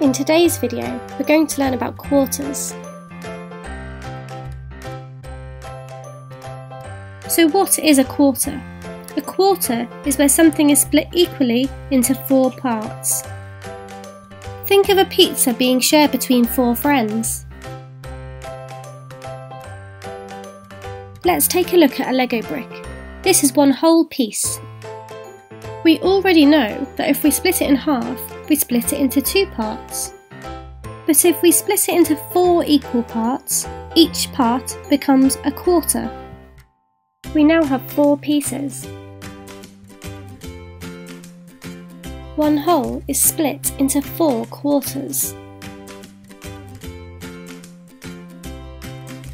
In today's video, we're going to learn about quarters. So what is a quarter? A quarter is where something is split equally into four parts. Think of a pizza being shared between four friends. Let's take a look at a Lego brick. This is one whole piece. We already know that if we split it in half, we split it into two parts. But if we split it into four equal parts, each part becomes a quarter. We now have four pieces. One whole is split into four quarters.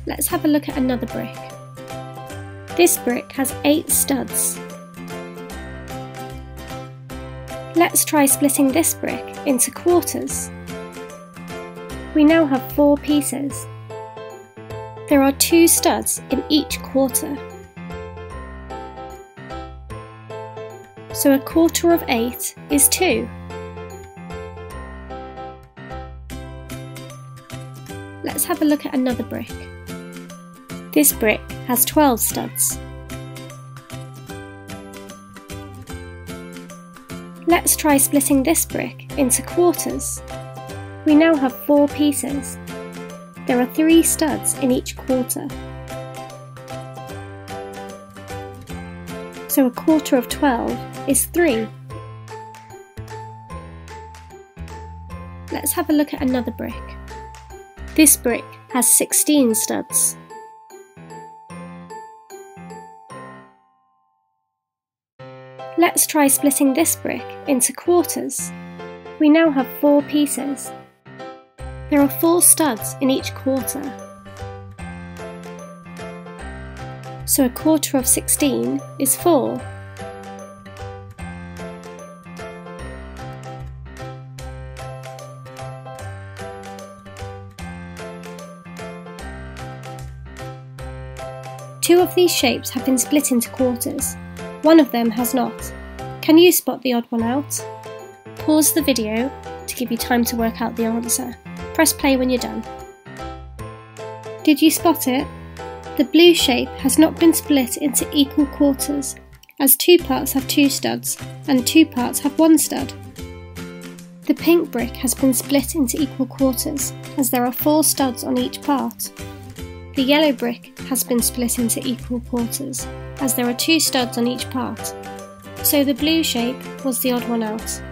Let's have a look at another brick. This brick has eight studs. Let's try splitting this brick into quarters. We now have four pieces. There are two studs in each quarter. So a quarter of eight is two. Let's have a look at another brick. This brick has 12 studs. Let's try splitting this brick into quarters. We now have four pieces. There are three studs in each quarter. So a quarter of 12 is 3. Let's have a look at another brick. This brick has 16 studs. Let's try splitting this brick into quarters. We now have four pieces. There are four studs in each quarter. So a quarter of 16 is 4. Two of these shapes have been split into quarters, one of them has not. Can you spot the odd one out? Pause the video to give you time to work out the answer. Press play when you're done. Did you spot it? The blue shape has not been split into equal quarters, as two parts have two studs and two parts have one stud. The pink brick has been split into equal quarters, as there are four studs on each part. The yellow brick has been split into equal quarters, as there are two studs on each part. So the blue shape was the odd one out.